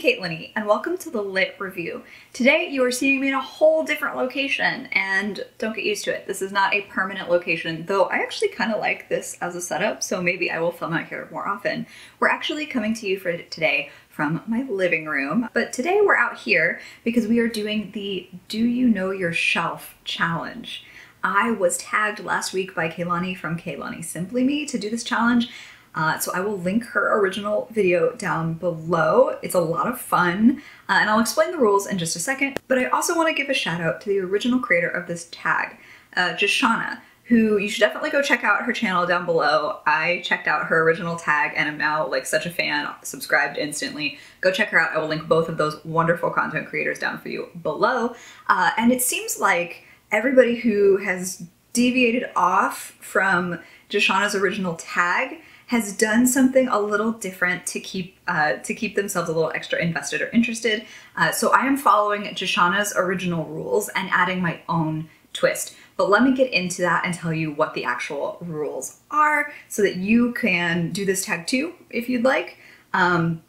Kaitlyn, and welcome to the Lit Review. Today you are seeing me in a whole different location, and don't get used to it. This is not a permanent location, though I actually kind of like this as a setup, so maybe I will film out here more often. We're actually coming to you for today from my living room, but today we're out here because we are doing the Do You Know Your Shelf challenge. I was tagged last week by Kaylani from Kaylani Simply Me to do this challenge, uh, so I will link her original video down below. It's a lot of fun, uh, and I'll explain the rules in just a second. But I also want to give a shout out to the original creator of this tag, uh, Jashana, who you should definitely go check out her channel down below. I checked out her original tag and am now like such a fan, subscribed instantly. Go check her out. I will link both of those wonderful content creators down for you below. Uh, and it seems like everybody who has deviated off from Jashana's original tag has done something a little different to keep uh, to keep themselves a little extra invested or interested. Uh, so I am following Jashana's original rules and adding my own twist. But let me get into that and tell you what the actual rules are so that you can do this tag too if you'd like. Um,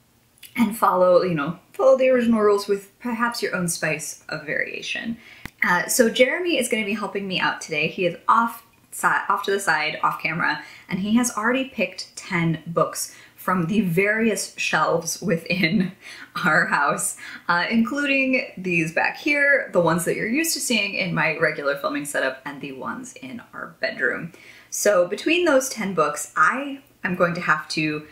and follow, you know, follow the original rules with perhaps your own spice of variation. Uh, so Jeremy is going to be helping me out today. He is off off to the side, off camera, and he has already picked 10 books from the various shelves within our house, uh, including these back here, the ones that you're used to seeing in my regular filming setup, and the ones in our bedroom. So between those 10 books, I am going to have to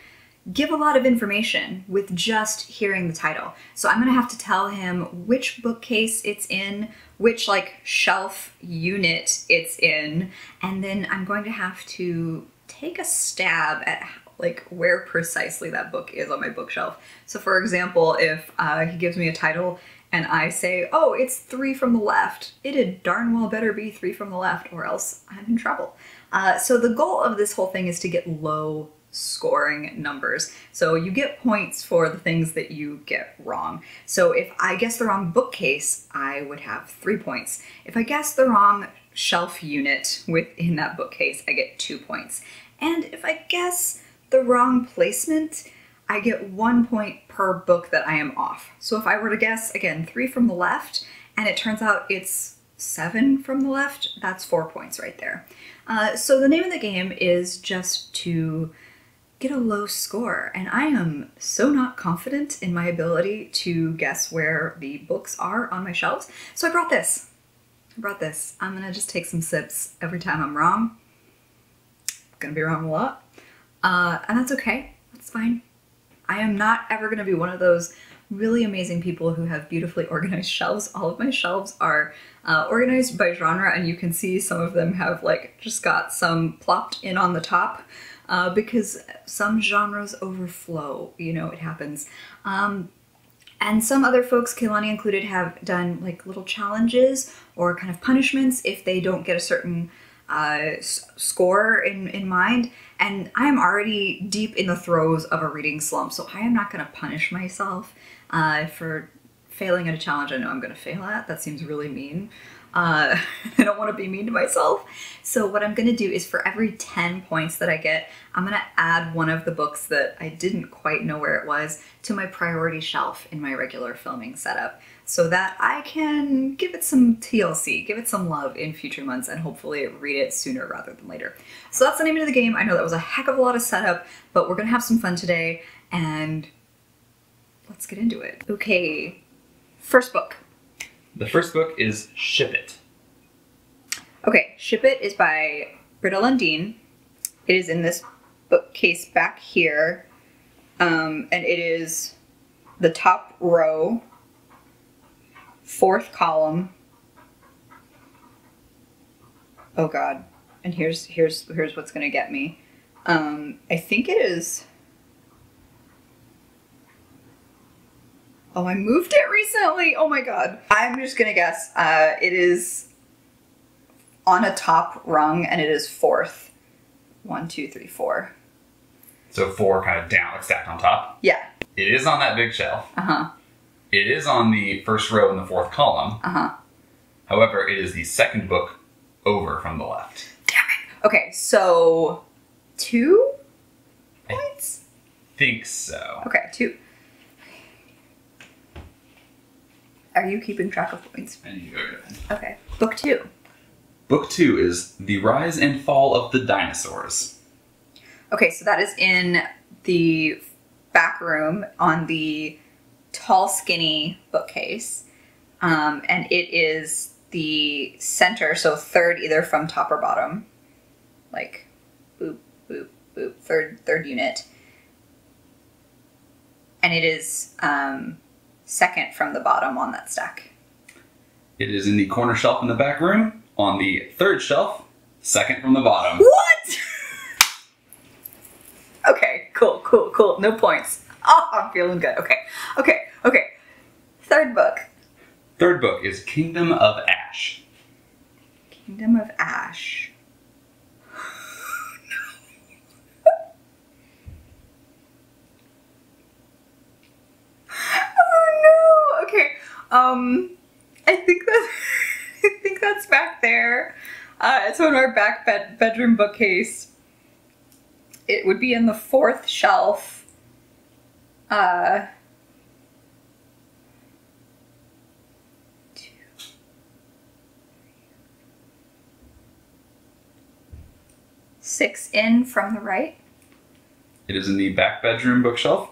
give a lot of information with just hearing the title. So I'm gonna have to tell him which bookcase it's in, which like shelf unit it's in, and then I'm going to have to take a stab at like where precisely that book is on my bookshelf. So for example, if uh, he gives me a title and I say, oh, it's three from the left, it'd darn well better be three from the left or else I'm in trouble. Uh, so the goal of this whole thing is to get low scoring numbers. So you get points for the things that you get wrong. So if I guess the wrong bookcase, I would have three points. If I guess the wrong shelf unit within that bookcase, I get two points. And if I guess the wrong placement, I get one point per book that I am off. So if I were to guess, again, three from the left, and it turns out it's seven from the left, that's four points right there. Uh, so the name of the game is just to get a low score. And I am so not confident in my ability to guess where the books are on my shelves. So I brought this. I brought this. I'm gonna just take some sips every time I'm wrong. Gonna be wrong a lot. Uh, and that's okay. That's fine. I am not ever gonna be one of those really amazing people who have beautifully organized shelves. All of my shelves are uh, organized by genre and you can see some of them have like just got some plopped in on the top uh, because some genres overflow, you know, it happens. Um, and some other folks, Kaylani included, have done like little challenges or kind of punishments if they don't get a certain uh, score in, in mind. And I am already deep in the throes of a reading slump, so I am not going to punish myself uh, for failing at a challenge I know I'm going to fail at. That seems really mean. Uh, I don't want to be mean to myself. So what I'm going to do is for every 10 points that I get, I'm going to add one of the books that I didn't quite know where it was to my priority shelf in my regular filming setup so that I can give it some TLC, give it some love in future months and hopefully read it sooner rather than later. So that's the name of the game. I know that was a heck of a lot of setup, but we're going to have some fun today and let's get into it. Okay, first book. The first book is Ship It. Okay, Ship It is by Britta Lundin. It is in this bookcase back here. Um, and it is the top row, fourth column. Oh god. And here's here's here's what's gonna get me. Um, I think it is Oh, I moved it recently. Oh my god. I'm just gonna guess. Uh, it is on a top rung and it is fourth. One, two, three, four. So four kind of down, like stacked on top? Yeah. It is on that big shelf. Uh-huh. It is on the first row in the fourth column. Uh-huh. However, it is the second book over from the left. Damn it. Okay, so two points? I think so. Okay, two. Are you keeping track of points? I need go get. Okay. Book two. Book two is The Rise and Fall of the Dinosaurs. Okay, so that is in the back room on the tall, skinny bookcase. Um, and it is the center, so third either from top or bottom. Like boop, boop, boop, third third unit. And it is um, second from the bottom on that stack. It is in the corner shelf in the back room, on the third shelf, second from the bottom. What? okay, cool, cool, cool. No points. Oh, I'm feeling good. Okay, okay, okay. Third book Third book is Kingdom of Ash. Kingdom of Ash. oh no. Okay. Um I think that I think that's back there. Uh, it's on our back bed bedroom bookcase. It would be in the fourth shelf. Uh six in from the right. It is in the back bedroom bookshelf,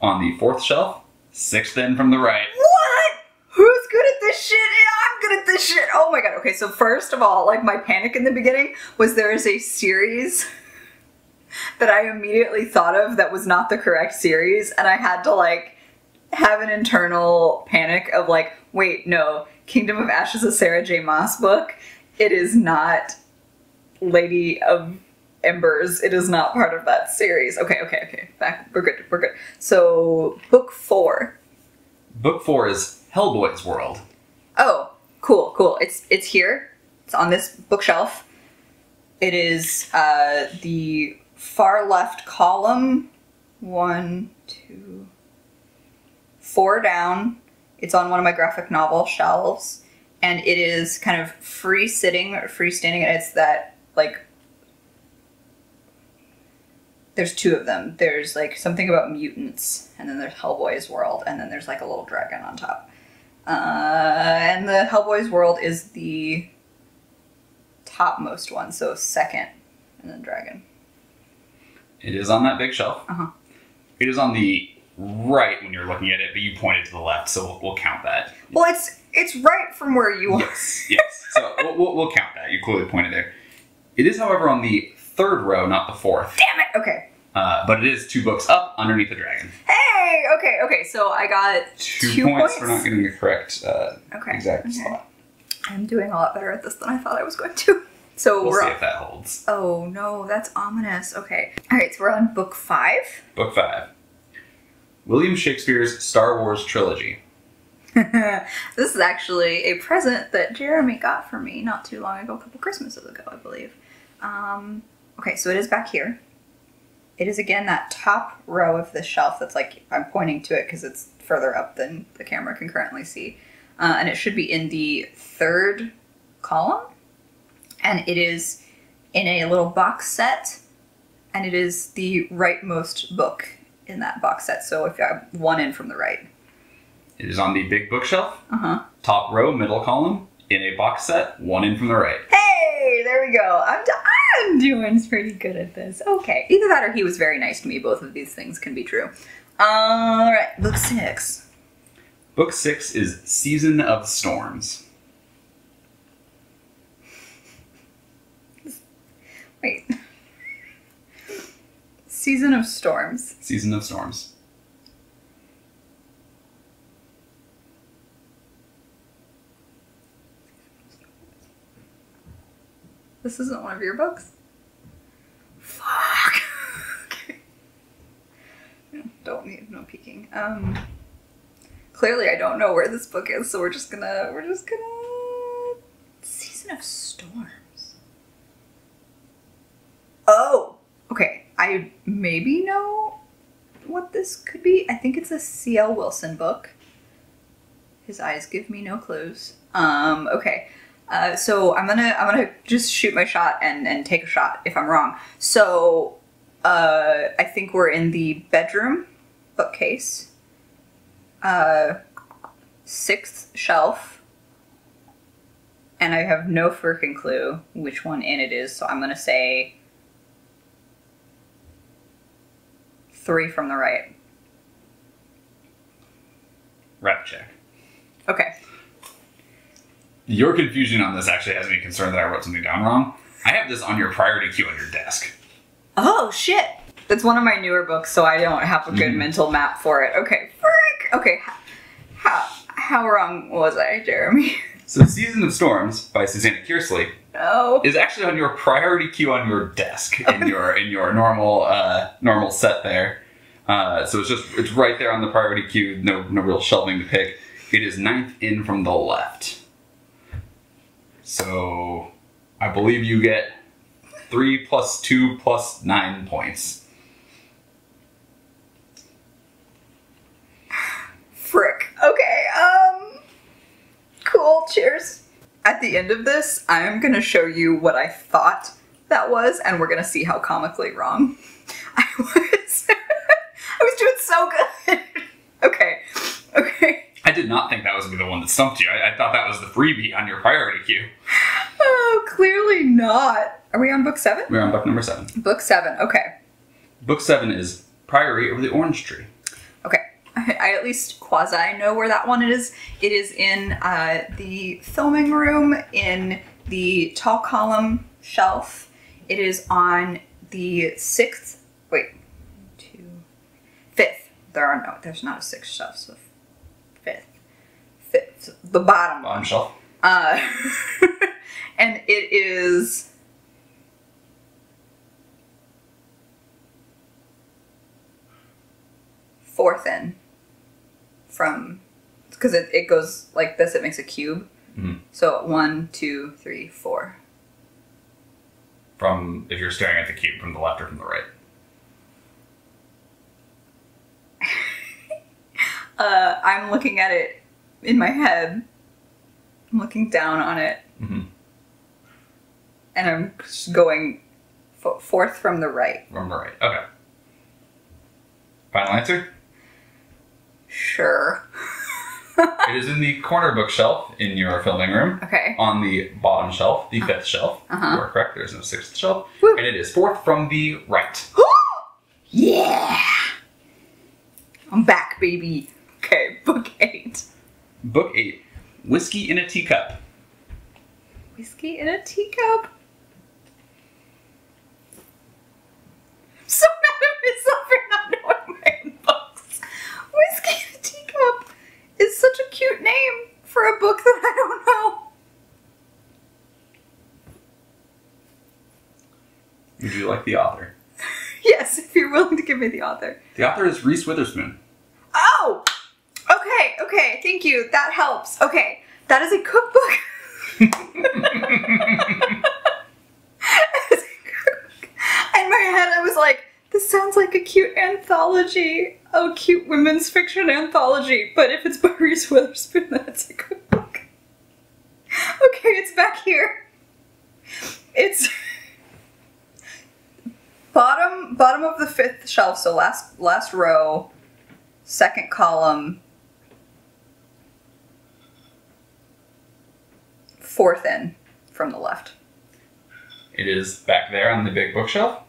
on the fourth shelf, sixth in from the right. What? Who's good at this shit? I'm good at this shit. Oh my god. Okay, so first of all, like my panic in the beginning was there is a series that I immediately thought of that was not the correct series, and I had to like have an internal panic of like, wait, no, Kingdom of Ashes is Sarah J. Maas book. It is not Lady of Embers. It is not part of that series. Okay, okay, okay. Back. We're good. We're good. So, book four. Book four is Hellboy's World. Oh, cool, cool. It's it's here. It's on this bookshelf. It is uh, the far left column. One, two, four down. It's on one of my graphic novel shelves, and it is kind of free sitting or freestanding. And it's that like. There's two of them. There's like something about mutants, and then there's Hellboy's world, and then there's like a little dragon on top. Uh, and the Hellboy's world is the topmost one, so second, and then dragon. It is on that big shelf. Uh-huh. It is on the right when you're looking at it, but you pointed to the left, so we'll, we'll count that. Well, it's it's right from where you are. Yes, yes. So we'll, we'll, we'll count that. You clearly pointed there. It is, however, on the third row, not the fourth. Damn it. Okay. Uh, but it is two books up underneath the dragon. Hey. Okay. Okay. So I got Two, Two points, points? for not getting the correct uh, Okay, exact okay. spot. I'm doing a lot better at this than I thought I was going to. So We'll we're see on. if that holds. Oh no, that's ominous. Okay. All right. So we're on book five. Book five. William Shakespeare's Star Wars trilogy. this is actually a present that Jeremy got for me not too long ago, a couple Christmases ago, I believe. Um, okay, so it is back here. It is again that top row of the shelf that's like, I'm pointing to it because it's further up than the camera can currently see. Uh, and it should be in the third column. And it is in a little box set. And it is the rightmost book in that box set. So if you have one in from the right. It is on the big bookshelf, Uh huh. top row, middle column, in a box set, one in from the right. Hey, there we go. I'm, d- I'm doing pretty good at this. Okay. Either that or he was very nice to me. Both of these things can be true. All right, book six. Book six is Season of Storms. Wait. Season of Storms. Season of Storms. This isn't one of your books? Fuck. okay. No, don't need no peeking. Um clearly I don't know where this book is, so we're just gonna we're just gonna Season of Storms. Oh, okay. I maybe know what this could be. I think it's a C.L. Wilson book. His eyes give me no clues. Um, okay. Uh, so I'm gonna I'm gonna just shoot my shot and and take a shot if I'm wrong. So uh, I think we're in the bedroom bookcase. Uh, sixth shelf. And I have no freaking clue which one in it is, so I'm gonna say three from the right. Rep check. Okay. Your confusion on this actually has me concerned that I wrote something down wrong. I have this on your priority queue on your desk. Oh shit! That's one of my newer books, so I don't have a good Mhm. mental map for it. Okay, frick. Okay, how how wrong was I, Jeremy? So, Season of Storms by Susanna Kearsley No. is actually on your priority queue on your desk in your in your normal uh, normal set there. Uh, so it's just it's right there on the priority queue. No no real shelving to pick. It is ninth in from the left. So I believe you get three plus two plus nine points. Frick. Okay, um. Cool, cheers. At the end of this, I am gonna show you what I thought that was, and we're gonna see how comically wrong I was. I was doing so good. okay, okay. I did not think that was gonna be the one that stumped you. I, I thought that was the freebie on your priority queue. Oh, clearly not. Are we on book seven? We're on book number seven. Book seven, okay. Book seven is Priory of the Orange Tree. Okay. I, I at least quasi know where that one is. It is in uh, the filming room in the tall column shelf. It is on the sixth, wait, two, fifth. There are no, there's not a sixth shelf, so the bottom Bottom one. shelf. Uh, and it is. Fourth in from. Because it, it goes like this, it makes a cube. Mhm. So one, two, three, four. From if you're staring at the cube from the left or from the right. Uh, I'm looking at it in my head. I'm looking down on it, Mm-hmm. and I'm going f- fourth from the right. From the right. Okay. Final answer? Sure. it is in the corner bookshelf in your filming room. Okay. On the bottom shelf, the fifth shelf. Uh-huh. You are correct. There's no sixth shelf. Woo. And it is fourth from the right. yeah! I'm back, baby. Okay, book eight. Book eight Whiskey in a Teacup. Whiskey in a teacup. I'm so mad at myself for not knowing my own books. Whiskey in a teacup is such a cute name for a book that I don't know. Would you like the author? Yes, if you're willing to give me the author. The author is Reese Witherspoon. Oh! Okay, okay, thank you. That helps. Okay, that is a cookbook. In my head, I was like, this sounds like a cute anthology, a cute women's fiction anthology, but if it's by Reese Witherspoon, then it's a cookbook. Okay, it's back here. It's bottom bottom of the fifth shelf, so last last row, second column, fourth in from the left. It is back there on the big bookshelf,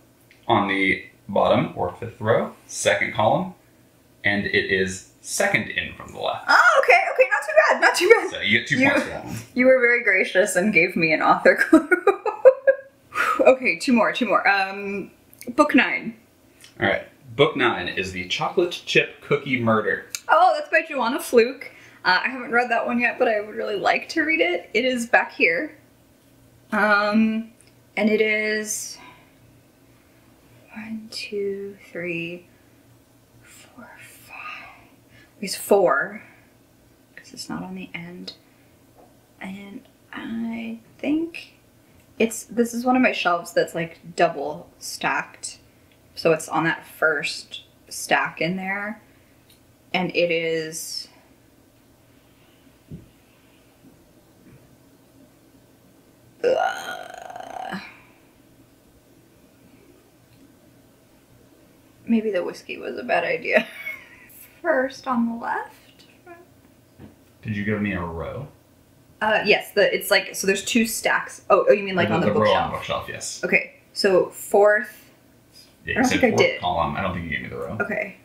on the bottom or fifth row, second column, and it is second in from the left. Oh, okay, okay, not too bad, not too bad. So you get two You- points for that one. You were very gracious and gave me an author clue. okay, two more, two more. Um, book nine. All right. Book nine is the Chocolate Chip Cookie Murder. Oh, that's by Joanna Fluke. Uh, I haven't read that one yet, but I would really like to read it. It is back here. Um, and it is one, two, three, four, five. It's four because it's not on the end. And I think it's this is one of my shelves that's like double stacked, so it's on that first stack in there and it is Ugh. maybe the whiskey was a bad idea first on the left Did you give me a row? Uh, yes, the it's like so. There's two stacks. Oh, oh you mean like on the, the bookshelf? row on the bookshelf, yes. Okay, so fourth. Yeah, I don't think I fourth did. column. I don't think you gave me the row. Okay.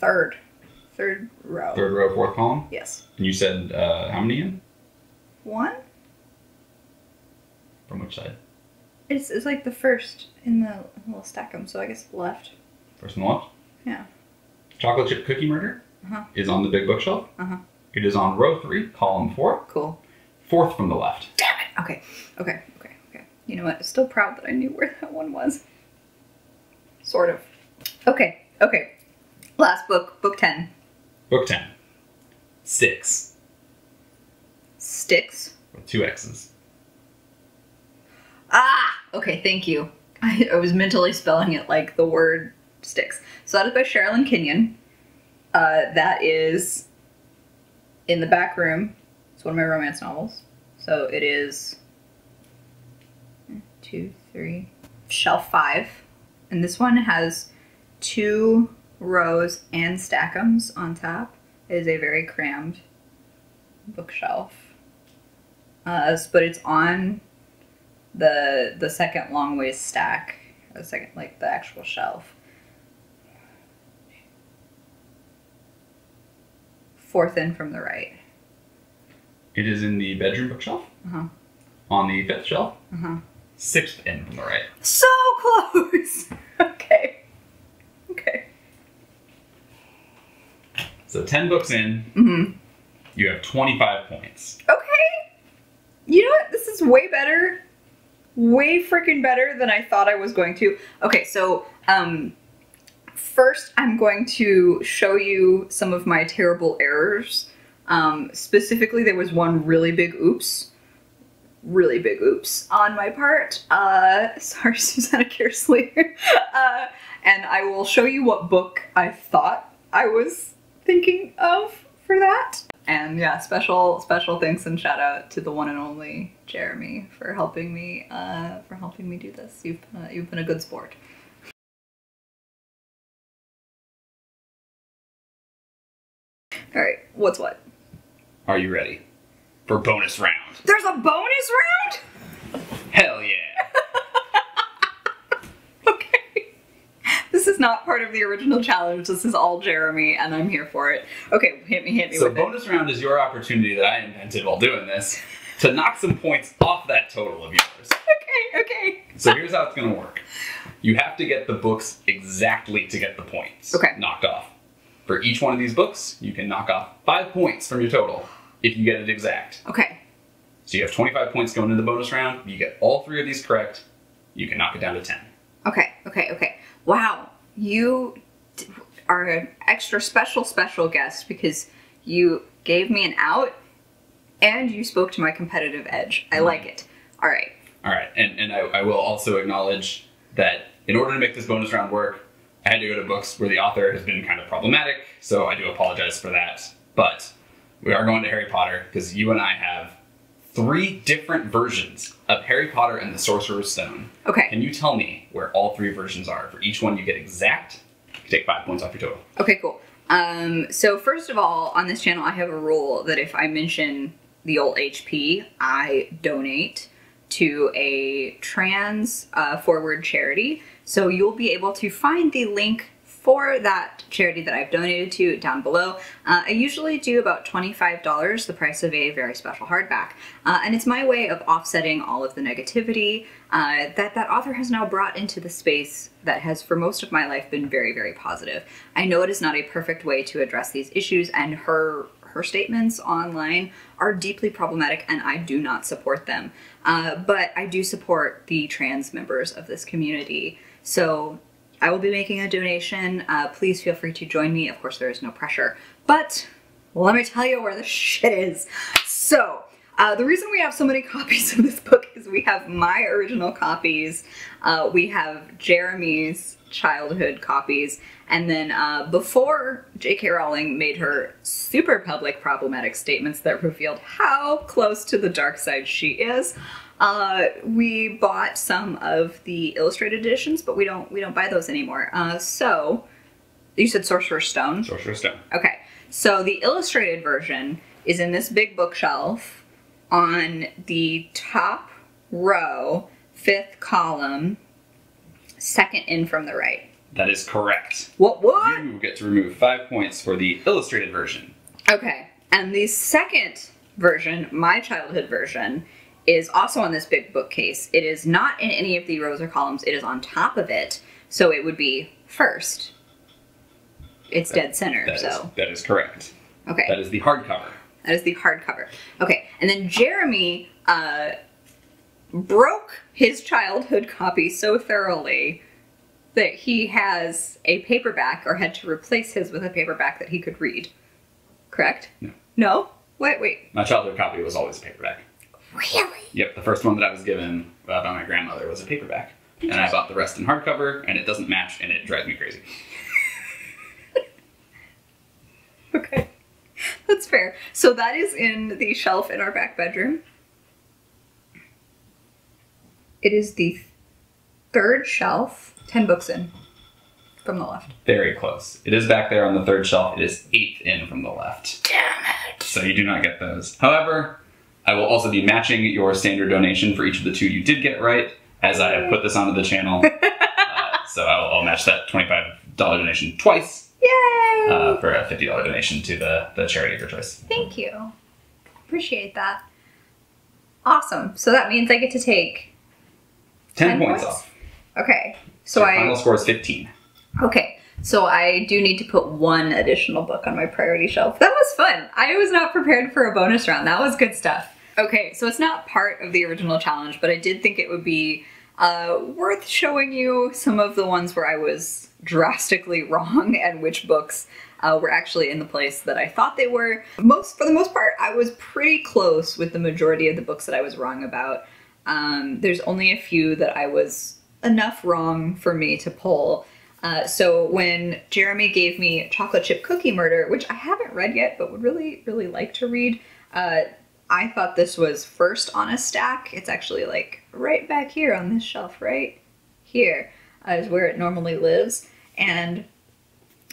Third, third row. Third row, fourth column. Yes. And you said uh, how many in? One. From which side? It's it's like the first in the little stack. stack 'em, so I guess left. First on the left? Yeah. Chocolate chip cookie murder Uh-huh. is on the big bookshelf. Uh-huh. It is on row three, column four, Cool. fourth from the left. Damn it. Okay. Okay. Okay. Okay. You know what? Still proud that I knew where that one was. Sort of. Okay. Okay. Last book, book ten. Book 10. Six, Styxx. with two X's. Ah! Okay, thank you. I, I was mentally spelling it like the word sticks. So that is by Sherrilyn Kenyon. Uh, that is in the back room. It's one of my romance novels. So it is two, three, shelf five. And this one has two rows and stackums on top. It is a very crammed bookshelf. Uh, but it's on the the second long ways stack, the second like the actual shelf. Fourth in from the right. It is in the bedroom bookshelf. Uh-huh. On the fifth shelf. Uh-huh. Sixth in from the right. So close. okay. Okay. So 10 books in, hmm you have 25 points. Okay. You know what? This is way better. Way freaking better than I thought I was going to. Okay, so um first I'm going to show you some of my terrible errors. Um specifically there was one really big oops. Really big oops on my part. Uh sorry Susanna Kearsley. uh and I will show you what book I thought I was thinking of for that. And yeah, special special thanks and shout out to the one and only Jeremy for helping me uh, for helping me do this. You've been a, you've been a good sport. All right, what's what? Are you ready for bonus round? There's a bonus round. Hell yeah! Okay. This is not part of the original challenge. This is all Jeremy, and I'm here for it. Okay, hit me, hit me So bonus round is your opportunity that I invented while doing this to knock some points off that total of yours. Okay, okay. So here's how it's gonna work. You have to get the books exactly to get the points Okay. knocked off. For each one of these books, you can knock off five points from your total if you get it exact. Okay. So you have 25 points going into the bonus round. You get all three of these correct, you can knock it down to 10. Okay, okay, okay. Wow, you are an extra special, special guest because you gave me an out and you spoke to my competitive edge. I mm-hmm. like it. All right. All right, and, and I, I will also acknowledge that in order to make this bonus round work, I had to go to books where the author has been kind of problematic, so I do apologize for that. But we are going to Harry Potter because you and I have three different versions of Harry Potter and the Sorcerer's Stone. Okay. Can you tell me where all three versions are? For each one you get exact, you take five points off your total. Okay, cool. Um, so first of all, on this channel, I have a rule that if I mention the old HP, I donate to a trans uh, forward charity. So you'll be able to find the link for that charity that I've donated to down below. Uh, I usually do about $25, the price of a very special hardback. Uh, and it's my way of offsetting all of the negativity uh, that that author has now brought into the space that has for most of my life been very, very positive. I know it is not a perfect way to address these issues and her her statements online are deeply problematic and I do not support them. Uh, but I do support the trans members of this community. So I will be making a donation. Uh, please feel free to join me. Of course, there is no pressure. But let me tell you where the shit is. So, uh, the reason we have so many copies of this book is we have my original copies, uh, we have Jeremy's childhood copies, and then uh, before J.K. Rowling made her super public problematic statements that revealed how close to the dark side she is, uh, we bought some of the illustrated editions, but we don't we don't buy those anymore. Uh, so you said Sorcerer's Stone. Sorcerer's Stone. Okay. So the illustrated version is in this big bookshelf on the top row, fifth column, second in from the right. That is correct. What what? You get to remove five points for the illustrated version. Okay. And the second version, my childhood version, is also on this big bookcase. It is not in any of the rows or columns, it is on top of it. So it would be first. It's dead center, That is, so. that is correct. Okay. That is the hardcover. That is the hardcover. Okay, and then Jeremy uh, broke his childhood copy so thoroughly that he has a paperback or had to replace his with a paperback that he could read. Correct? No. No? Wait, wait. My childhood copy was always a paperback. Really? Yep, the first one that I was given uh, by my grandmother was a paperback. And I bought the rest in hardcover, and it doesn't match, and it drives me crazy. Okay. That's fair. So that is in the shelf in our back bedroom. It is the third shelf, 10 books in from the left. Very close. It is back there on the third shelf. It is eighth in from the left. Damn it. So you do not get those. However, I will also be matching your standard donation for each of the two you did get right, as I have put this onto the channel. uh, so I'll, I'll match that $25 donation twice Yay! uh, for a $50 donation to the, the charity of your choice. Thank you. Appreciate that. Awesome. So that means I get to take 10, 10 points, points? off. Okay. So Your final score is 15. Okay. So I do need to put one additional book on my priority shelf. That was fun. I was not prepared for a bonus round. That was good stuff. Okay, so it's not part of the original challenge, but I did think it would be uh, worth showing you some of the ones where I was drastically wrong and which books uh, were actually in the place that I thought they were. Most, for the most part, I was pretty close with the majority of the books that I was wrong about. Um, there's only a few that I was enough wrong for me to pull. Uh, so when Jeremy gave me Chocolate Chip Cookie Murder, which I haven't read yet, but would really, really like to read, uh, I thought this was first on a stack. It's actually like right back here on this shelf, right here uh, is where it normally lives. And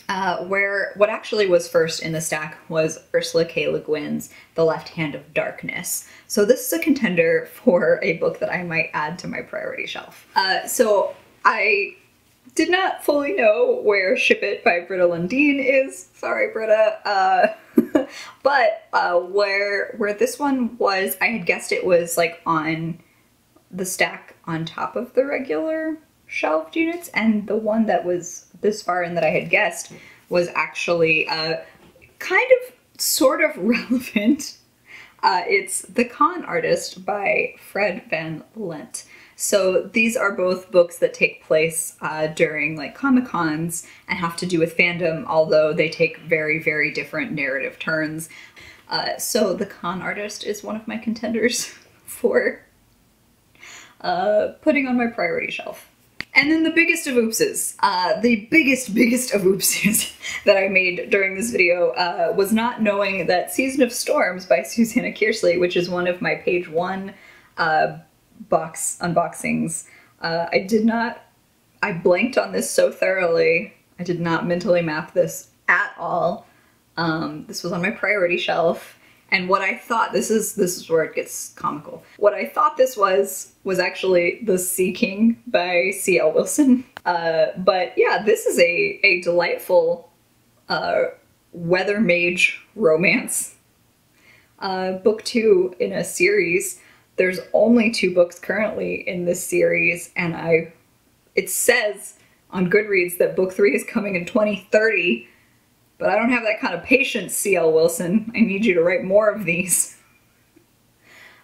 uh, where what actually was first in the stack was Ursula K. Le Guin's The Left Hand of Darkness. So this is a contender for a book that I might add to my priority shelf. Uh, so I did not fully know where Ship It by Britta Lundin is. Sorry, Britta. Uh, but uh, where where this one was, I had guessed it was like on the stack on top of the regular shelved units, and the one that was this far in that I had guessed was actually uh, kind of sort of relevant. Uh, it's The Con Artist by Fred Van Lent. So these are both books that take place uh, during like Comic Cons and have to do with fandom, although they take very, very different narrative turns. Uh, so The Con Artist is one of my contenders for uh, putting on my priority shelf. And then the biggest of oopses, uh, the biggest, biggest of oopses that I made during this video uh, was not knowing that Season of Storms by Susanna Kearsley, which is one of my page one uh, box unboxings, uh, I did not, I blanked on this so thoroughly. I did not mentally map this at all. Um, this was on my priority shelf. And what I thought this is this is where it gets comical. What I thought this was was actually The Sea King by C.L. Wilson. Uh, but yeah, this is a a delightful uh, weather mage romance. Uh, book two in a series. There's only two books currently in this series, and I it says on Goodreads that book three is coming in 2030 but I don't have that kind of patience, C.L. Wilson. I need you to write more of these.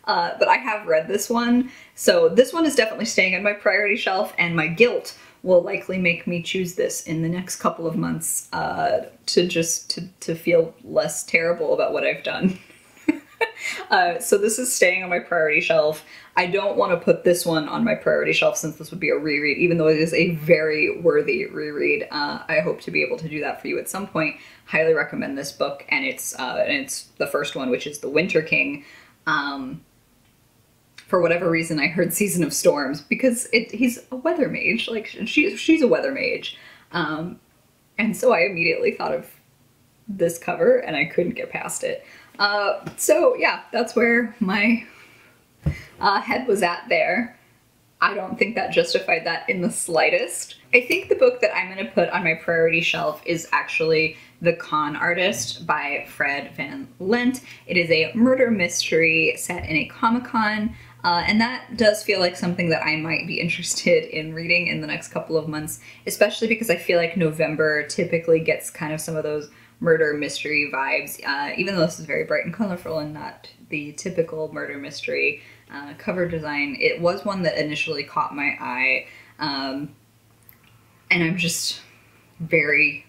Uh, but I have read this one, so this one is definitely staying on my priority shelf, and my guilt will likely make me choose this in the next couple of months uh, to just to, to feel less terrible about what I've done. Uh, so this is staying on my priority shelf. I don't want to put this one on my priority shelf since this would be a reread, even though it is a very worthy reread. Uh, I hope to be able to do that for you at some point. Highly recommend this book, and it's uh, and it's the first one, which is The Winter King. Um, for whatever reason, I heard Season of Storms because it, he's a weather mage. Like she's she's a weather mage, um, and so I immediately thought of this cover and I couldn't get past it. Uh, so yeah, that's where my uh, head was at there. I don't think that justified that in the slightest. I think the book that I'm going to put on my priority shelf is actually The Con Artist by Fred Van Lent. It is a murder mystery set in a Comic Con. Uh, and that does feel like something that I might be interested in reading in the next couple of months, especially because I feel like November typically gets kind of some of those murder mystery vibes, uh, even though this is very bright and colorful and not the typical murder mystery uh, cover design. It was one that initially caught my eye, um, and I'm just very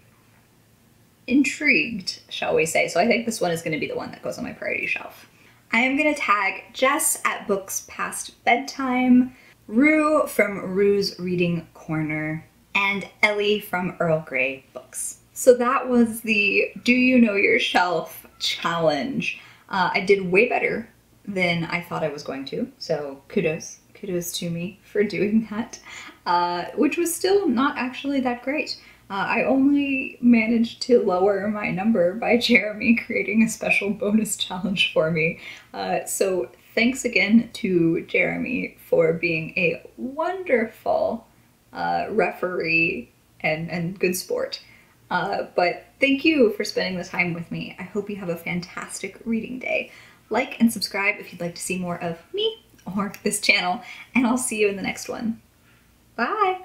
intrigued, shall we say. So I think this one is going to be the one that goes on my priority shelf. I am going to tag Jess at Books Past Bedtime, Rue from Rue's Reading Corner, and Ellie from Earl Grey Books. So that was the Do You Know Your Shelf challenge. Uh, I did way better than I thought I was going to, so kudos. Kudos to me for doing that, uh, which was still not actually that great. Uh, I only managed to lower my number by Jeremy creating a special bonus challenge for me. Uh, so thanks again to Jeremy for being a wonderful uh, referee and, and good sport. Uh, but thank you for spending the time with me. I hope you have a fantastic reading day. Like and subscribe if you'd like to see more of me or this channel, and I'll see you in the next one. Bye!